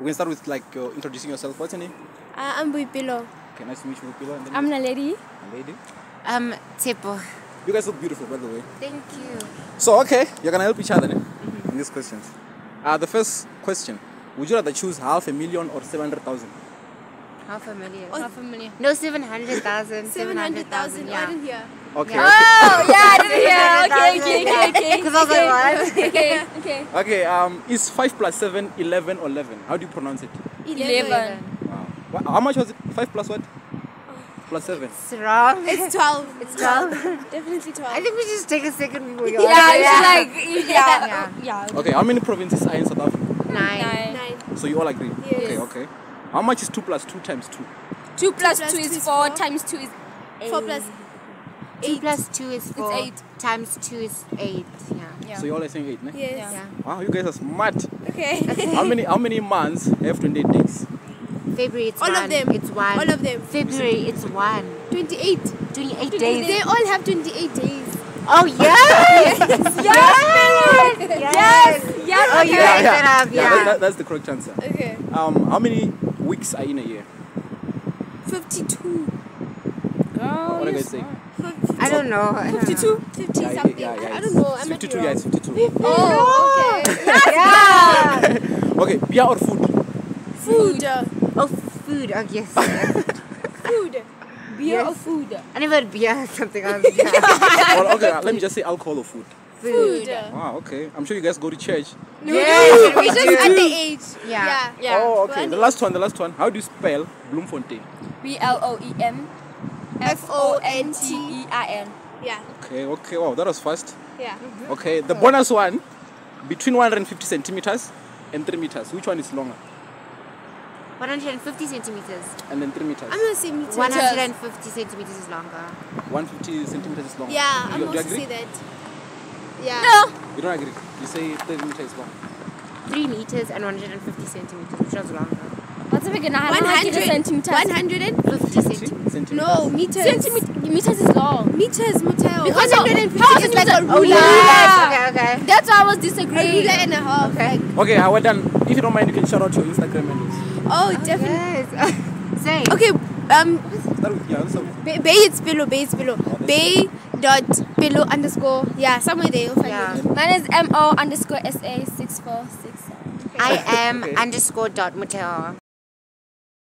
We can start with like uh, introducing yourself. What's your name? Uh, I'm Buipilo. Okay, nice to meet you, Pilo. And I'm Naledi. a lady. Um, Tepo. You guys look beautiful, by the way. Thank you. So, okay, you're gonna help each other eh? in these questions. Uh, the first question: Would you rather choose half a million or seven hundred thousand? Half a million. Half a million. No, 700,000. 700,000. yeah. I didn't hear. Okay. Yeah. Oh, yeah, I didn't hear. Okay, okay, okay, okay. Because I was like, what? Okay, okay. Okay. Okay. Um, is five plus seven eleven or eleven? How do you pronounce it? 11. Wow. Wha- How much was it? Five plus what? Plus seven. It's wrong. It's 12. It's 12. Definitely 12. I think we should just take a second before you Yeah, answer. it's like, yeah. Yeah. Yeah. Okay. How many provinces are in South Africa? Nine. Nine. Nine. So you all agree? Yes. Okay. Okay. How much is two plus two times two? 2 plus plus 2 two is is 4, four. times 2 is 8. 4 plus 2 plus 2 is 4. eight. Times 2 is 8. Yeah. Yeah. So you all are saying eight, ne? Yes. Yeah. Yeah. Wow, you guys are smart. Okay. how many how many months have 28 days? February, it's All 1. of them. It's 1. All of them. February, it's 1. 28. 28 They days. They all have 28 days. Oh, yes! yes! Yes! Yes. Oh, you Yeah, made yeah. Yeah, yeah. that, that, that's the correct answer. Okay. Um, how many weeks are in a year? 52. what are you guys saying? I don't know. I don't know. 52? 50 Yeah, something. yeah, yeah, I don't know. I might be 52, yeah, it's 52. Oh, oh okay. Yeah! Okay, beer or food? Food. Oh, food. Oh, yes. Food. Beer or food? I never had beer, something else. Yeah. Or, okay, let me just say alcohol or food. Food. Wow, ah, okay. I'm sure you guys go to church. Yes, we just do. at the age. Yeah. Yeah. Yeah. Oh, okay. The last one, the last one. How do you spell Bloemfontein? B L O E M F O N T E I N. Yeah. Okay, okay. Oh, that was fast. Yeah. Okay, the bonus one, between 150 centimeters and 3 meters. Which one is longer? 150 centimeters. And then 3 meters. I'm gonna say meters. 150 centimeters is longer. 150 centimeters is longer. Yeah, Do I'm going to you agree? say that. Yeah. No. You don't agree. You say 3 meters is long. 3 meters and 150 centimeters, which was longer. What's the big 100 centimeters? 100 and 50 centimeters. Centimeters. no meters. Centimeter, meters is long. meters, Mateo. Because 150 how is is like a ruler. Oh, yes. Okay, okay. That's why I was A disagreeing. ruler and a half. Okay. Okay, uh, well done. If you don't mind, you can shout out your Instagram handles. Oh, definitely. Yes. Say. Okay. Um, Start with, yeah, let's start with- Bay, Bay it's below. Bay it's below. Bay dot below underscore. Yeah, somewhere there. You'll find Yeah. it. Mine is M O underscore S A six four six seven. I am Okay. underscore dot Mateo.